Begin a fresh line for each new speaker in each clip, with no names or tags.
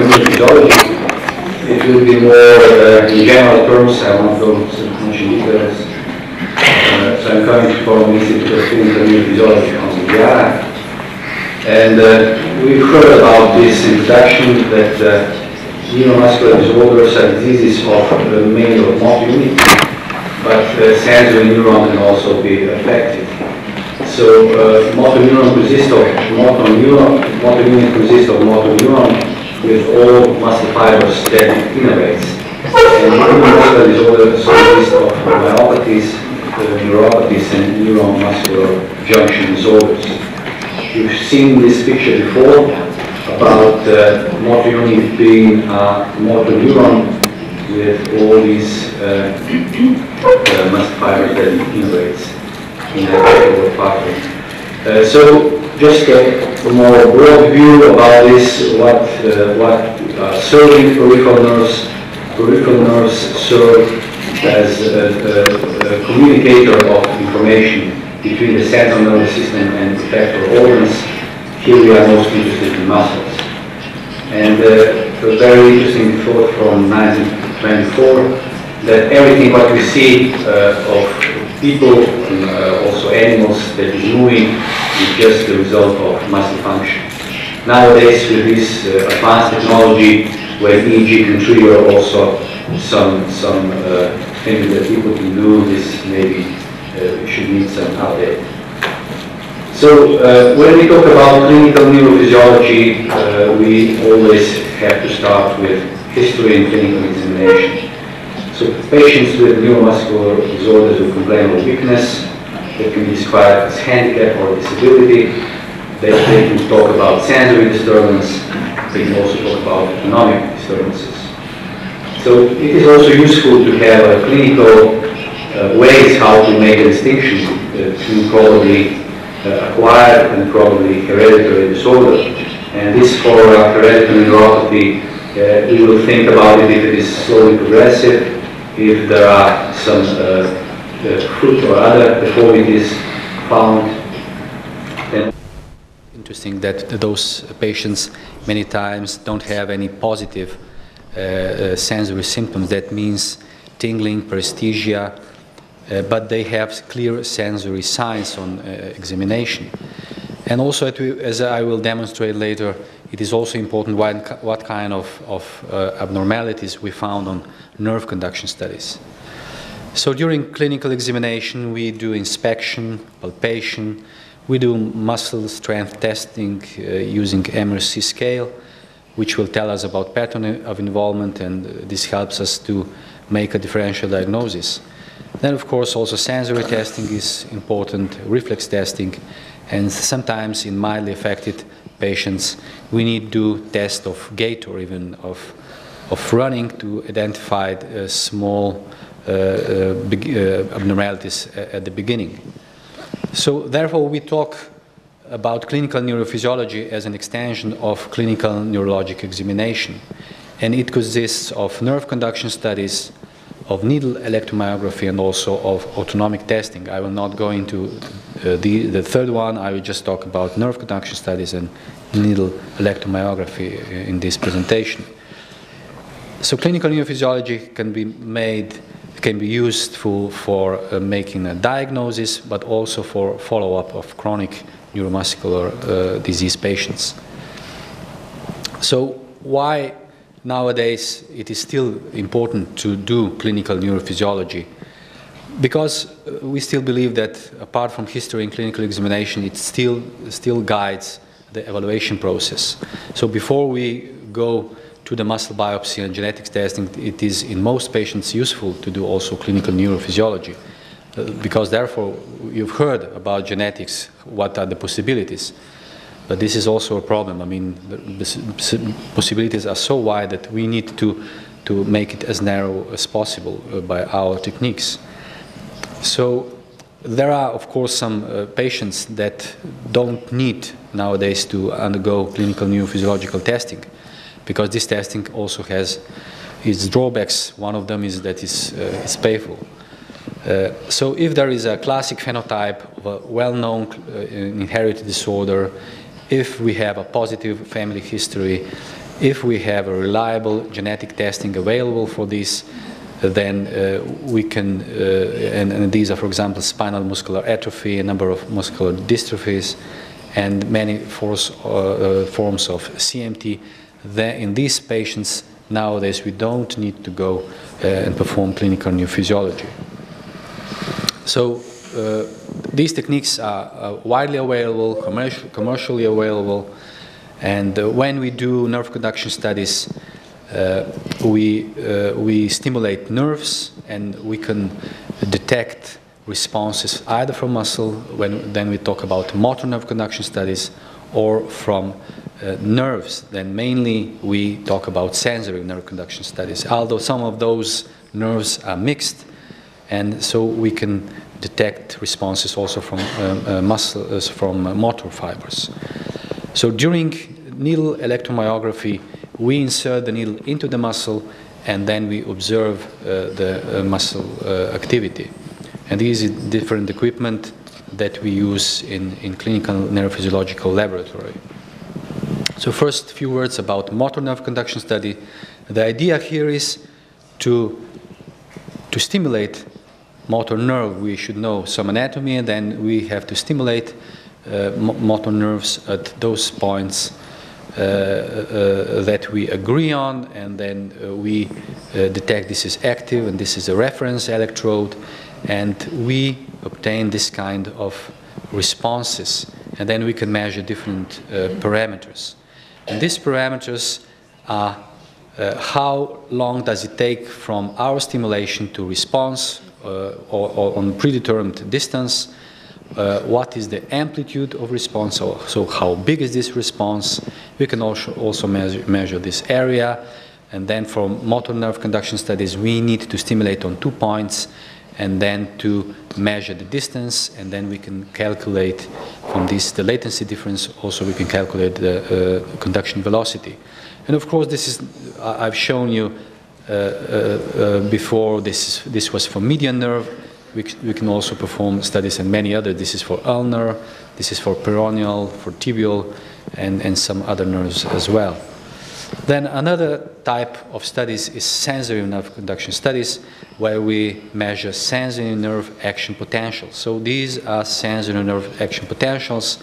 neurophysiology, it will be more uh, in general terms. I won't go into details. Uh, so I'm coming from the Institute of Clinical Neurophysiology from Ljubljana. And uh, we've heard about this introduction that uh, neuromuscular disorders are diseases of the mainly of motor unit, but uh, sensory neuron can also be affected. So uh, motor neuron consists of motor neuron, motor unit consists of motor neuron with all muscle fibers that innervates. And neuromuscular disorders consist of myopathies, uh, neuropathies, and neuromuscular junction disorders. You've seen this picture before about uh, motor unit being a motor neuron with all these uh, uh, muscle fibers that innervates in the pathway. Uh, so just a more broad view about this, what, uh, what uh, serving peripheral nerves, serve as a, a, a communicator of information between the central nervous system and effector organs. Here we are most interested in muscles. And uh, a very interesting thought from 1924 that everything what we see uh, of people and uh, also animals that is moving is just the result of muscle function. Nowadays with this uh, advanced technology where EEG can trigger also some, some uh, things that people can do, this maybe uh, should need some update. So uh, when we talk about clinical neurophysiology, uh, we always have to start with history and clinical examination. So patients with neuromuscular disorders who complain of weakness, that can be described as handicap or disability. They, they can talk about sensory disturbance. They can also talk about autonomic disturbances. So it is also useful to have a clinical uh, ways how to make a distinction uh, between probably uh, acquired and probably hereditary disorder. And this for uh, hereditary neuropathy, uh, we will think about it if it is slowly progressive, if there are some uh, foot or other deformities found. Then
Interesting that those patients many times don't have any positive uh, uh, sensory symptoms. That means tingling, paresthesia, uh, but they have clear sensory signs on uh, examination. And also, as I will demonstrate later, it is also important what, what kind of, of uh, abnormalities we found on nerve conduction studies. So during clinical examination, we do inspection, palpation, we do muscle strength testing uh, using MRC scale, which will tell us about pattern of involvement, and this helps us to make a differential diagnosis. Then, of course, also sensory testing is important, reflex testing, and sometimes in mildly affected patients, we need to do test of gait or even of, of running to identify uh, small uh, uh, abnormalities at the beginning. So therefore, we talk about clinical neurophysiology as an extension of clinical neurologic examination. And it consists of nerve conduction studies, of needle electromyography, and also of autonomic testing. I will not go into uh, the, the third one, I will just talk about nerve conduction studies and needle electromyography in this presentation. So clinical neurophysiology can be made, can be used for, for uh, making a diagnosis, but also for follow-up of chronic neuromuscular uh, disease patients. So why nowadays it is still important to do clinical neurophysiology? Because uh, we still believe that apart from history and clinical examination, it still, still guides the evaluation process. So before we go to the muscle biopsy and genetics testing, it is in most patients useful to do also clinical neurophysiology. Uh, because therefore, you've heard about genetics, what are the possibilities. But this is also a problem. I mean, the, possibilities are so wide that we need to, to make it as narrow as possible uh, by our techniques. So there are, of course, some uh, patients that don't need nowadays to undergo clinical neurophysiological testing because this testing also has its drawbacks. One of them is that it's, uh, it's painful. Uh, so if there is a classic phenotype of a well-known uh, inherited disorder, if we have a positive family history, if we have a reliable genetic testing available for this, then uh, we can, uh, and, and, these are, for example, spinal muscular atrophy, a number of muscular dystrophies, and many force, uh, forms of CMT. In these patients, nowadays, we don't need to go and perform clinical neurophysiology. So uh, these techniques are uh, widely available, commercial, commercially available, and uh, when we do nerve conduction studies, we, we stimulate nerves and we can detect responses either from muscle, when then we talk about motor nerve conduction studies, or from uh, nerves, then mainly we talk about sensory nerve conduction studies, although some of those nerves are mixed, and so we can detect responses also from um, uh, uh, from uh, motor fibers. So during needle electromyography, we insert the needle into the muscle and then we observe uh, the uh, muscle uh, activity. And these is different equipment that we use in, in clinical neurophysiological laboratory. So first, few words about motor nerve conduction study. The idea here is to, to stimulate motor nerve. We should know some anatomy, and then we have to stimulate uh, motor nerves at those points uh, uh, that we agree on, and then uh, we uh, detect this is active, and this is a reference electrode, and we obtain this kind of responses, and then we can measure different uh, parameters. And these parameters are uh, how long does it take from our stimulation to response uh, or, or, on predetermined distance, uh, what is the amplitude of response, so, so, how big is this response. We can also, also measure, measure this area, and then for motor nerve conduction studies, we need to stimulate on two points, and then to measure the distance, and then we can calculate from this the latency difference. Also, we can calculate the uh, conduction velocity. And of course, this is I've shown you uh, uh, uh, before. This this was for median nerve. We, we can also perform studies and many other. This is for ulnar. This is for peroneal, for tibial, and and some other nerves as well. Then another type of studies is sensory nerve conduction studies, where we measure sensory nerve action potential. So these are sensory nerve action potentials.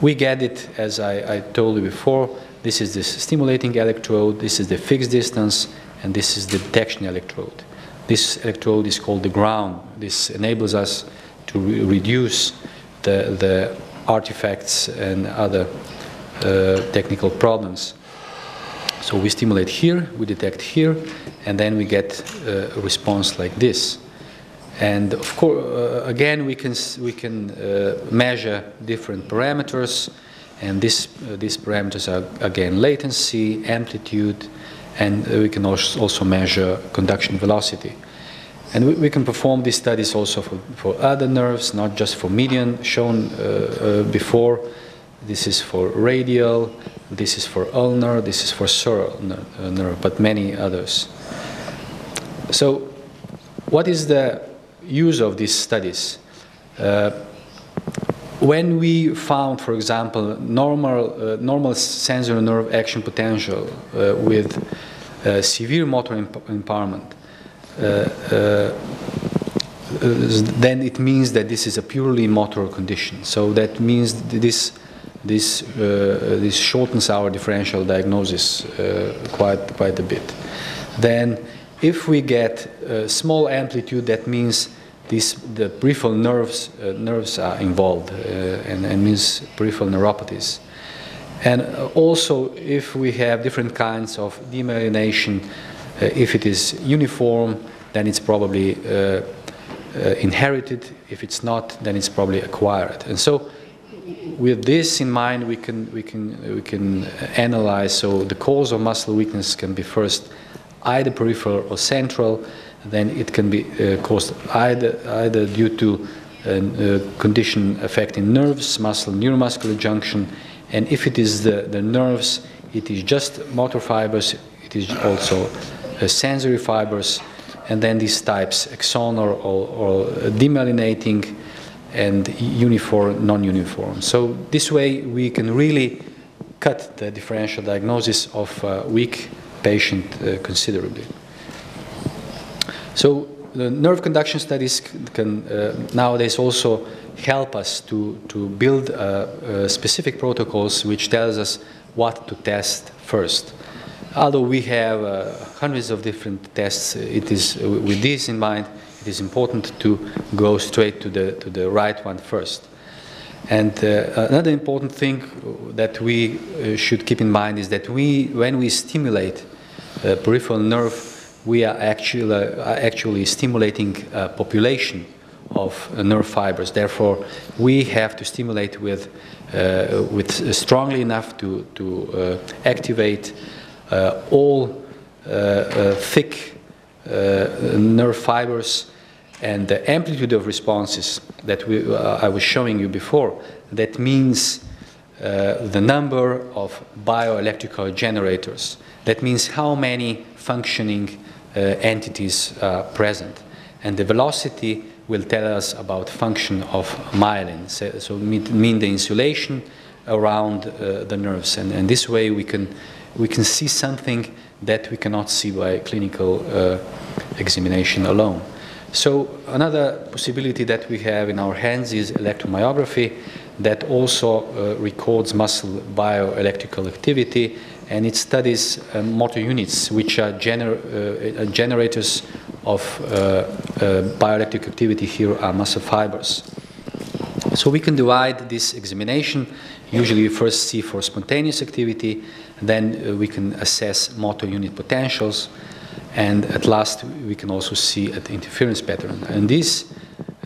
We get it, as I, I told you before, this is the stimulating electrode, this is the fixed distance, and this is the detection electrode. This electrode is called the ground. This enables us to re reduce the, the artifacts and other uh, technical problems. So we stimulate here, we detect here, and then we get uh, a response like this. And of course, uh, again, we can, we can uh, measure different parameters, and this, uh, these parameters are again latency, amplitude, and we can also measure conduction velocity. And we, we, can perform these studies also for, for other nerves, not just for median, shown uh, uh, before. This is for radial, this is for ulnar, this is for sural uh, nerve, but many others. So, what is the use of these studies? Uh, when we found, for example, normal, uh, normal sensory nerve action potential uh, with uh, severe motor imp impairment, uh, then it means that this is a purely motor condition. So that means this this uh, this shortens our differential diagnosis quite quite a bit. Then, if we get small amplitude, that means the peripheral nerves, uh, nerves are involved uh, and, and, means peripheral neuropathies. And also, if we have different kinds of demyelination, uh, if it is uniform, then it's probably uh, uh, inherited. If it's not, then it's probably acquired. And so, with this in mind, we can we can we can analyze. So the cause of muscle weakness can be first either peripheral or central then it can be uh, caused either, either due to a, a condition affecting nerves, muscle, neuromuscular junction, and if it is the, the nerves, it is just motor fibers, it is also uh, sensory fibers, and then these types, axonal or, or demyelinating and uniform, non-uniform. So this way we can really cut the differential diagnosis of a weak patient uh, considerably. So the nerve conduction studies can uh, nowadays also help us to, to build uh, uh, specific protocols which tells us what to test first. Although we have uh, hundreds of different tests, it is with this in mind, it is important to go straight to the, to the right one first. And uh, another important thing that we uh, should keep in mind is that we, when we stimulate uh, peripheral nerve, we are actually, actually stimulating a population of nerve fibers. Therefore, we have to stimulate with, uh, with strongly enough to, to uh, activate uh, all thick nerve fibers and the amplitude of responses that we, uh, I was showing you before, that means uh, the number of bioelectrical generators. That means how many functioning uh, entities are present. And the velocity will tell us about function of myelin, so, so mean the insulation around uh, the nerves. And, and this way we can, we can see something that we cannot see by clinical uh, examination alone. So another possibility that we have in our hands is electromyography that also uh, records muscle bioelectrical activity and it studies uh, motor units which are gener uh, generators of uh, uh, bioelectric activity here are muscle fibers. So we can divide this examination. Usually we first see for spontaneous activity, then uh, we can assess motor unit potentials, and at last, we can also see an interference pattern. And this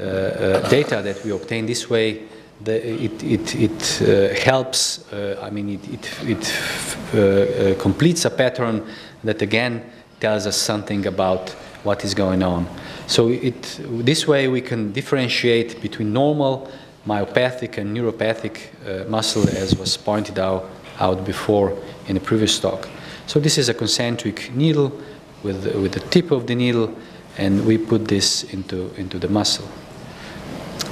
uh, uh, data that we obtain this way, the, it, it, it uh, helps, uh, I mean, it, it, it uh, completes a pattern that again tells us something about what is going on. So it, this way we can differentiate between normal, myopathic and neuropathic muscle as was pointed out, out before in the previous talk. So this is a concentric needle with, with the tip of the needle and we put this into, into the muscle.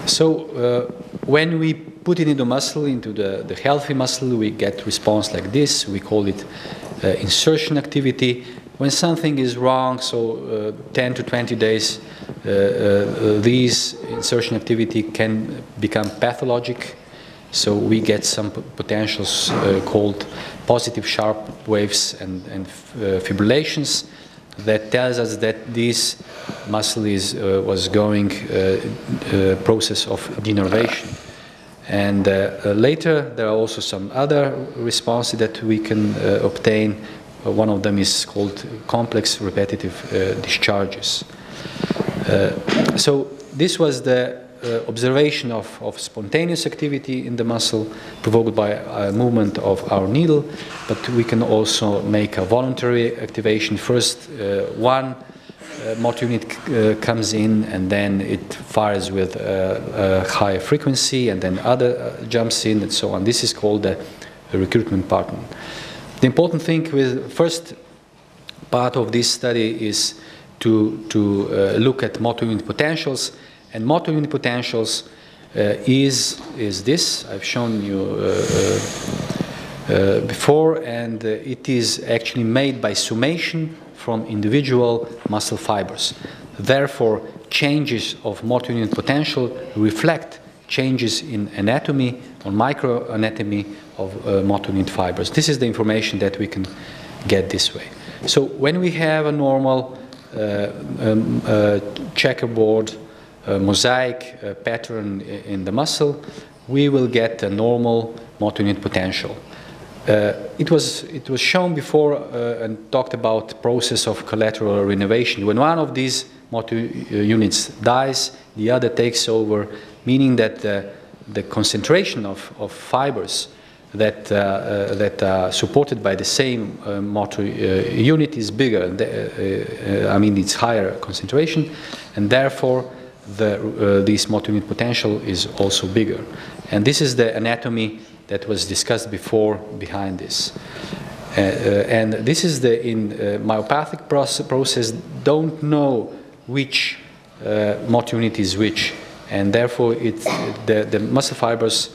So uh, when we put it into the muscle, into the, the healthy muscle, we get response like this. We call it uh, insertion activity. When something is wrong, so uh, 10 to 20 days, uh, uh, these insertion activity can become pathologic. So we get some potentials uh, called positive sharp waves and, and fibrillations that tells us that this muscle is, uh, was going uh, uh, process of denervation. And uh, uh, later, there are also some other responses that we can uh, obtain. One of them is called complex repetitive discharges. so this was the uh, observation of, of, spontaneous activity in the muscle provoked by a movement of our needle, but we can also make a voluntary activation. First, uh, one uh, motor unit uh, comes in and then it fires with a high frequency and then other uh, jumps in and so on. This is called the recruitment pattern. The important thing with first part of this study is to, to uh, look at motor unit potentials and motor unit potentials uh, is, is this. I've shown you uh, uh, before, and it is actually made by summation from individual muscle fibers. Therefore, changes of motor unit potential reflect changes in anatomy or microanatomy of uh, unit fibers. This is the information that we can get this way. So when we have a normal uh, um, uh, checkerboard mosaic pattern in the muscle, we will get a normal unit potential. Uh, it was it was shown before uh, and talked about process of collateral reinnervation. When one of these motor uh, units dies, the other takes over, meaning that the concentration of, of fibers that uh, uh, that are supported by the same motor unit is bigger. I mean, it's higher concentration, and therefore the, uh, this motor unit potential is also bigger. And this is the anatomy that was discussed before behind this. Uh, uh, and this is the, in uh, myopathic process, process, don't know which uh, motor unit is which. And therefore, it, the, the muscle fibers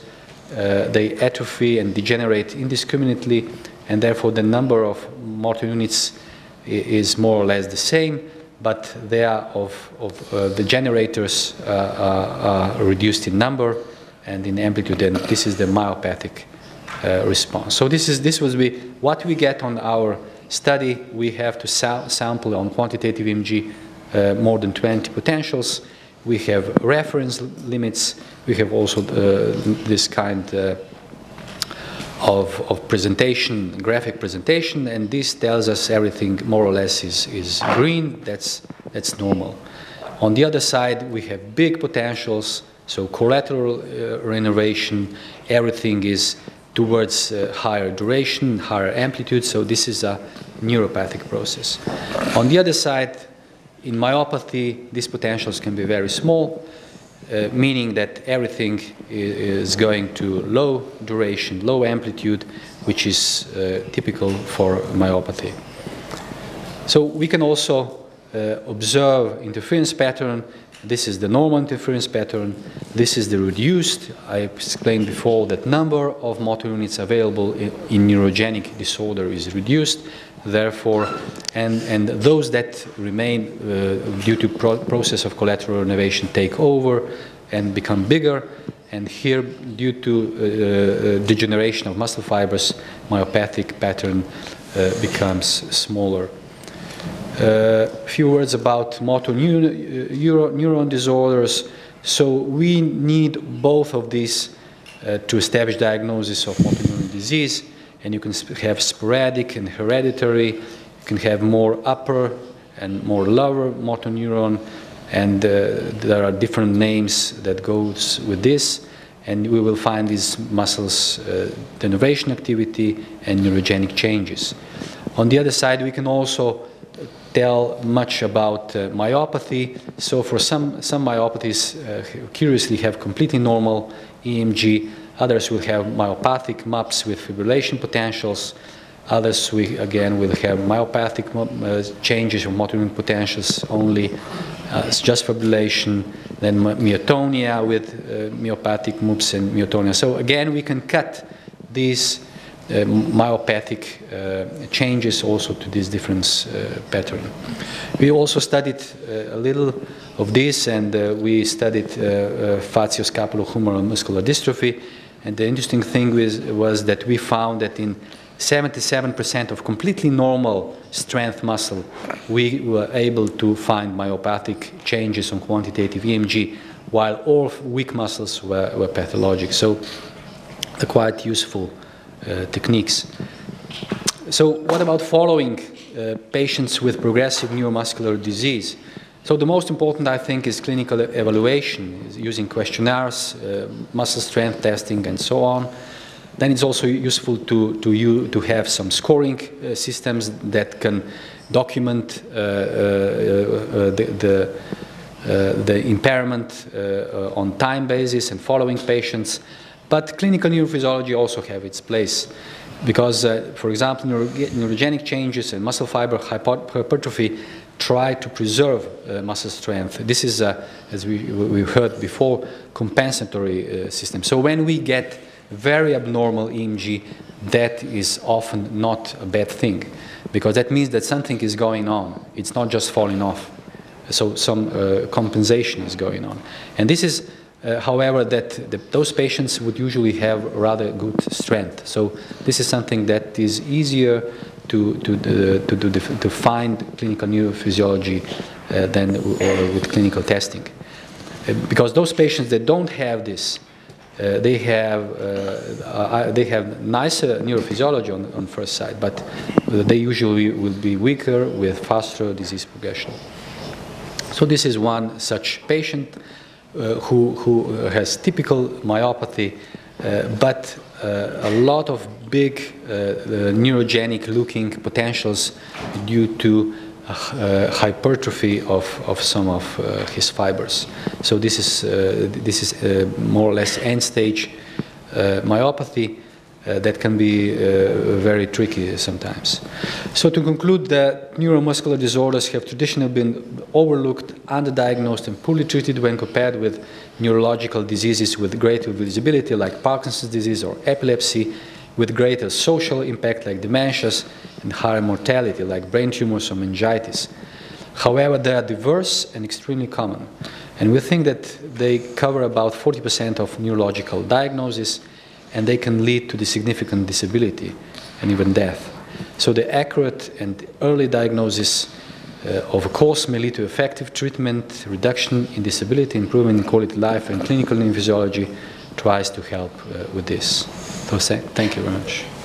uh, they atrophy and degenerate indiscriminately, and therefore the number of motor units is more or less the same, but they are of, of uh, the generators uh, are, reduced in number and in amplitude, and this is the myopathic uh, response. So this is this was we, what we get on our study. We have to sa sample on quantitative EMG uh, more than 20 potentials. We have reference limits. We have also uh, this kind uh, of, of presentation, graphic presentation, and this tells us everything more or less is, is green, that's, that's normal. On the other side, we have big potentials, so collateral uh, reinnervation, everything is towards uh, higher duration, higher amplitude, so this is a neuropathic process. On the other side, in myopathy, these potentials can be very small, uh, meaning that everything is going to low duration, low amplitude, which is uh, typical for myopathy. So we can also uh, observe interference pattern. This is the normal interference pattern. This is the reduced. I explained before that number of motor units available in, in neurogenic disorder is reduced. Therefore, and, and those that remain uh, due to pro process of collateral innervation take over and become bigger. And here, due to uh, uh, degeneration of muscle fibers, myopathic pattern uh, becomes smaller. A uh, few words about motor neuro neuron disorders. So we need both of these uh, to establish diagnosis of motor neuron disease and you can have sporadic and hereditary. You can have more upper and more lower motor neuron, and uh, there are different names that goes with this. And we will find these muscles uh, denervation activity and neurogenic changes. On the other side, we can also tell much about uh, myopathy. So for some, some myopathies, uh, curiously have completely normal EMG Others will have myopathic MAPs with fibrillation potentials. Others, we again will have myopathic uh, changes of motor neuron potentials only, uh, just fibrillation, then myotonia with uh, myopathic MUPs and myotonia. So again, we can cut these myopathic uh, changes also to this difference uh, pattern. We also studied uh, a little of this and uh, we studied uh, facioscapulohumeral muscular dystrophy and the interesting thing was, was that we found that in 77% of completely normal strength muscle, we were able to find myopathic changes on quantitative EMG, while all weak muscles were, were pathologic. So, quite useful uh, techniques. So, what about following uh, patients with progressive neuromuscular disease? So the most important, I think, is clinical evaluation, using questionnaires, uh, muscle strength testing, and so on. Then it's also useful to, to, you, to have some scoring uh, systems that can document uh, uh, uh the, the, uh, the, impairment on time basis and following patients. But clinical neurophysiology also have its place because, for example, neurogenic changes and muscle fiber hypertrophy try to preserve uh, muscle strength. This is, uh, as we, we heard before, compensatory uh, system. So when we get very abnormal EMG, that is often not a bad thing, because that means that something is going on. It's not just falling off. So some uh, compensation is going on. And this is, uh, however, that the, those patients would usually have rather good strength. So this is something that is easier to, to, the, to, to, to find clinical neurophysiology uh, than with clinical testing. Uh, because those patients that don't have this, uh, they have uh, uh, they have nicer neurophysiology on, on first sight, but they usually will be weaker with faster disease progression. So this is one such patient uh, Uh, who, who has typical myopathy, uh, but uh, a lot of big uh, neurogenic looking potentials due to uh, hypertrophy of, of some of uh, his fibers. So this is, this is more or less end stage myopathy. Uh, that can be uh, very tricky sometimes. So to conclude that neuromuscular disorders have traditionally been overlooked, underdiagnosed and poorly treated when compared with neurological diseases with greater visibility like Parkinson's disease or epilepsy, with greater social impact like dementias and higher mortality like brain tumors or meningitis. However, they are diverse and extremely common. And we think that they cover about 40% of neurological diagnoses and they can lead to the significant disability and even death. So the accurate and early diagnosis uh, of a cause may lead to effective treatment, reduction in disability, improvement in quality of life, and clinical neurophysiology tries to help uh, with this. So thank you very much.